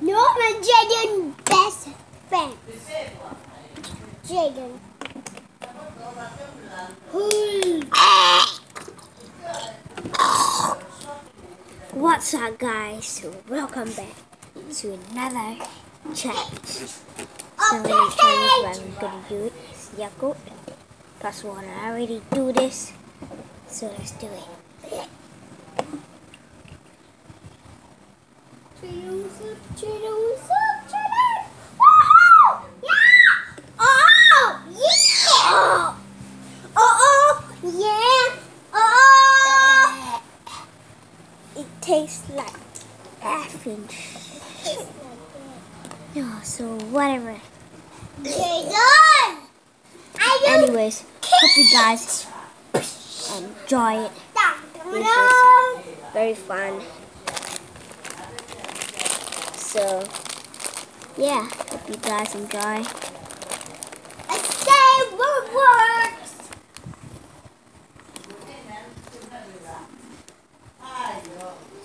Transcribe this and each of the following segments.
No, I'm Jaden best friend. Jaden. What's up guys? Welcome back to another challenge. So the challenge I'm gonna do is Yakult plus water. I already do this. So let's do it. It tastes like effing. Yeah, so whatever. Anyways, hope you guys enjoy it. Is very fun. So, yeah, hope you guys enjoy. say what works.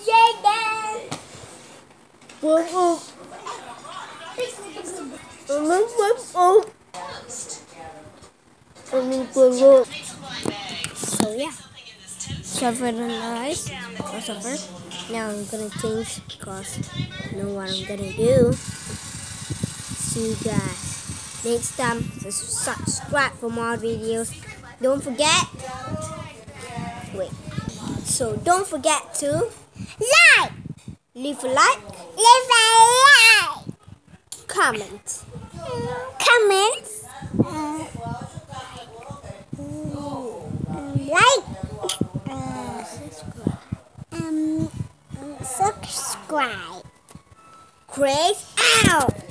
Jaden. Whoa, whoa. So yeah, suffer the noise or suffer. Now I'm gonna change because I know what I'm gonna do. See you guys next time. Subscribe for more videos. Don't forget. Wait. So don't forget to Like. leave a like, Leave a like. comment. Comment. like. Uh, um, subscribe. Grace out.